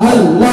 I